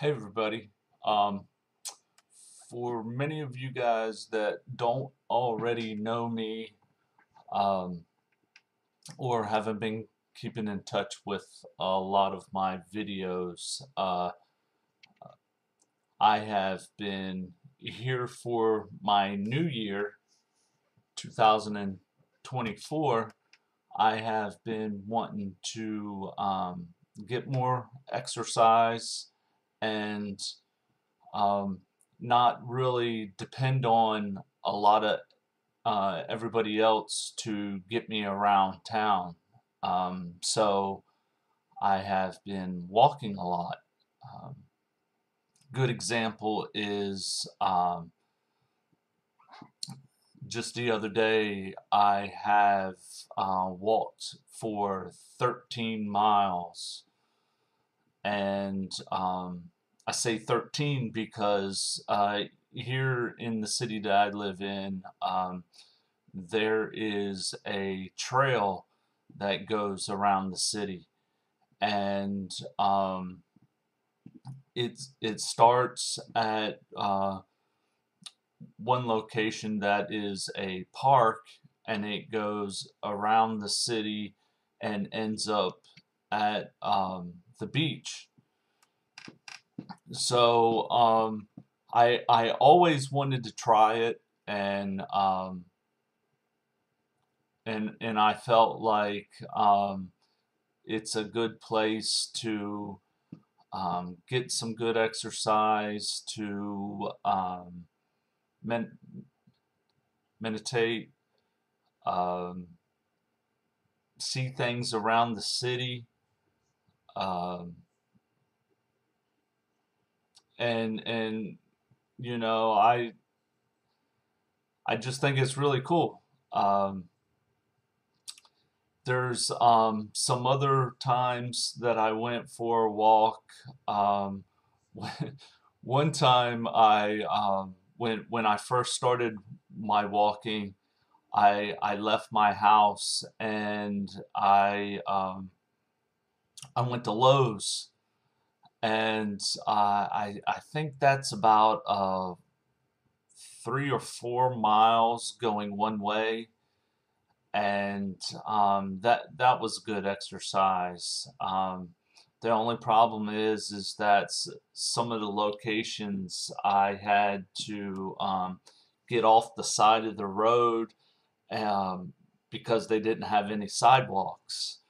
Hey everybody. Um, for many of you guys that don't already know me um, or haven't been keeping in touch with a lot of my videos, uh, I have been here for my new year 2024 I have been wanting to um, get more exercise and um, not really depend on a lot of uh, everybody else to get me around town. Um, so I have been walking a lot. Um, good example is um, just the other day I have uh, walked for 13 miles and um, I say 13 because uh, here in the city that I live in, um, there is a trail that goes around the city, and um, it it starts at uh, one location that is a park, and it goes around the city and ends up at um, the beach. So um, I I always wanted to try it, and um, and and I felt like um, it's a good place to um, get some good exercise, to um, meditate, um, see things around the city. Um, and and you know I I just think it's really cool. Um, there's um, some other times that I went for a walk. Um, one time I um, when when I first started my walking, I I left my house and I um, I went to Lowe's and uh, I I think that's about uh, three or four miles going one way, and um, that that was good exercise. Um, the only problem is is that some of the locations I had to um, get off the side of the road um, because they didn't have any sidewalks.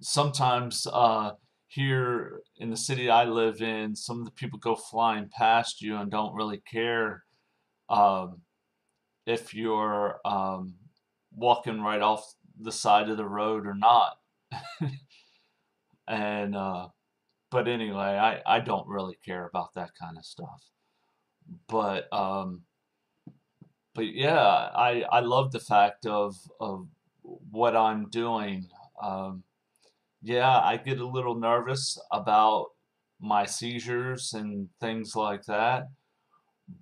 Sometimes uh, here in the city I live in, some of the people go flying past you and don't really care um, if you're um, walking right off the side of the road or not. and uh, but anyway, I, I don't really care about that kind of stuff. But um, but yeah, I I love the fact of of what I'm doing. Um, yeah, I get a little nervous about my seizures and things like that,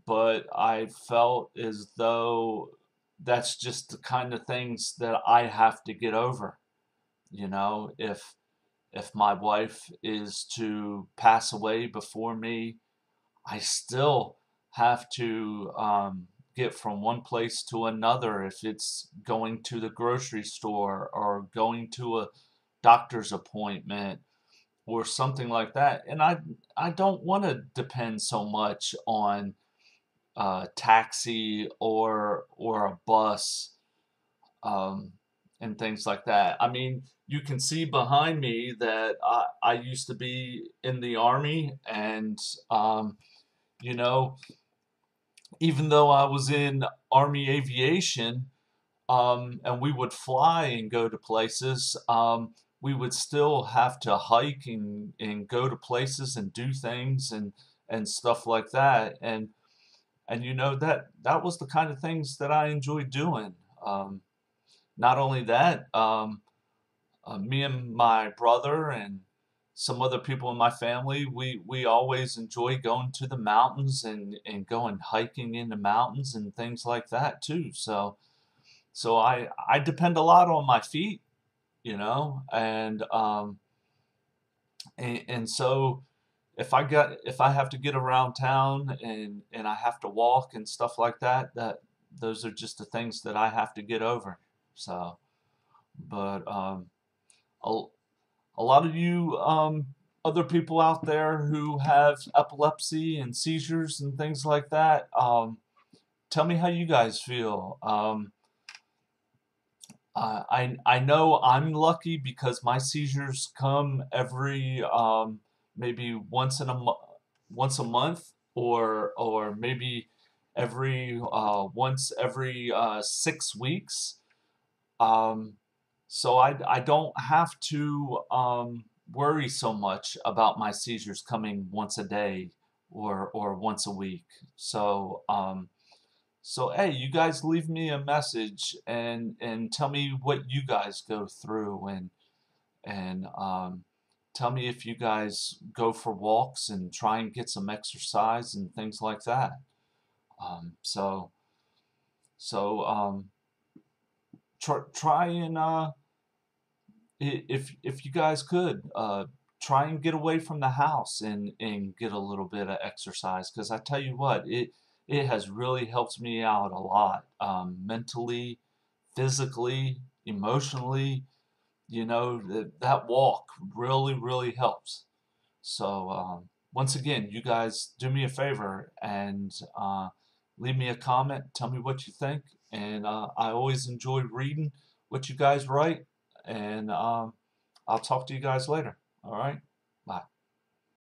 but I felt as though that's just the kind of things that I have to get over. You know, if if my wife is to pass away before me, I still have to um, get from one place to another. If it's going to the grocery store or going to a doctor's appointment or something like that. And I I don't want to depend so much on uh, taxi or or a bus um, and things like that. I mean, you can see behind me that I, I used to be in the army, and um, you know, even though I was in army aviation, um, and we would fly and go to places. Um, we would still have to hike and, and go to places and do things and and stuff like that. And and you know that that was the kind of things that I enjoyed doing. Um, not only that um, uh, me and my brother and some other people in my family we we always enjoy going to the mountains and and going hiking in the mountains and things like that too. So so I I depend a lot on my feet you know, and um, and, and so if I got if I have to get around town and and I have to walk and stuff like that, that those are just the things that I have to get over. So, but um, a, a lot of you um, other people out there who have epilepsy and seizures and things like that, um, tell me how you guys feel. Um, uh, I I know I'm lucky because my seizures come every um, maybe once in a once a month or or maybe every uh, once every uh, six weeks. Um, so I I don't have to um, worry so much about my seizures coming once a day or or once a week. So um, so hey, you guys leave me a message and and tell me what you guys go through and and um, tell me if you guys go for walks and try and get some exercise and things like that. Um, so so um, try try and uh, if if you guys could uh, try and get away from the house and and get a little bit of exercise because I tell you what it it has really helped me out a lot um, mentally, physically, emotionally. You know, that, that walk really, really helps. So, um, once again, you guys do me a favor and uh, leave me a comment. Tell me what you think. And uh, I always enjoy reading what you guys write. And um, I'll talk to you guys later. All right.